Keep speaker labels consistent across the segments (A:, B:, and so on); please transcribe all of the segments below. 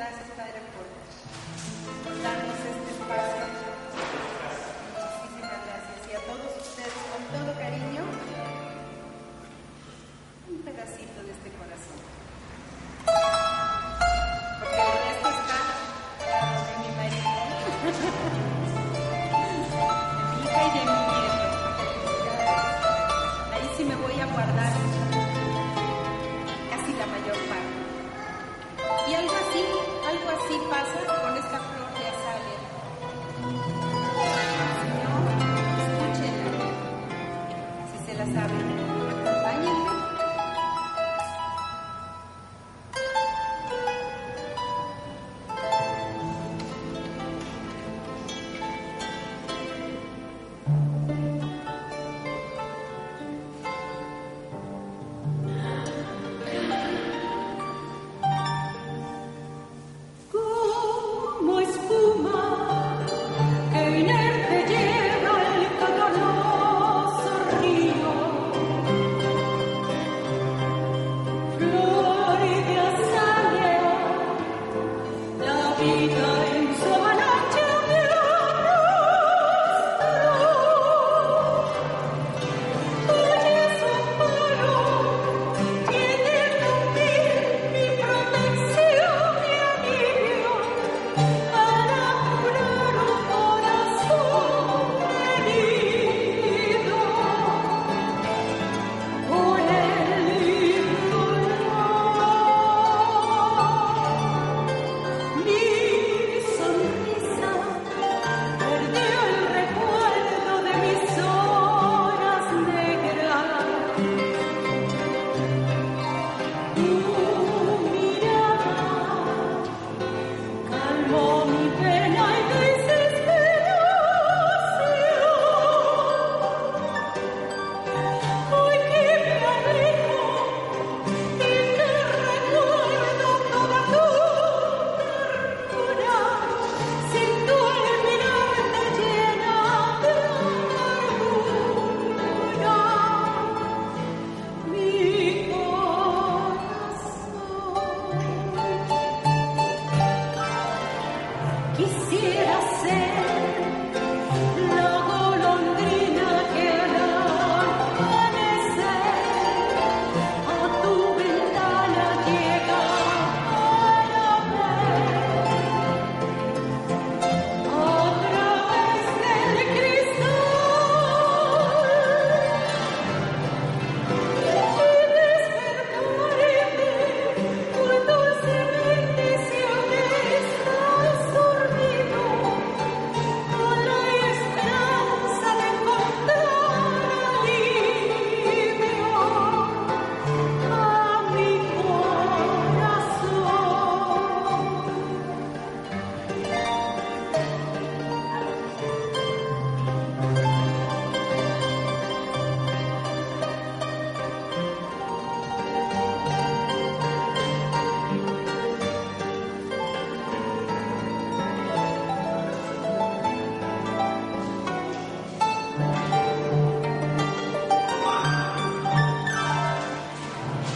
A: gracias, Padre, por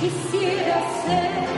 B: Quisiera ser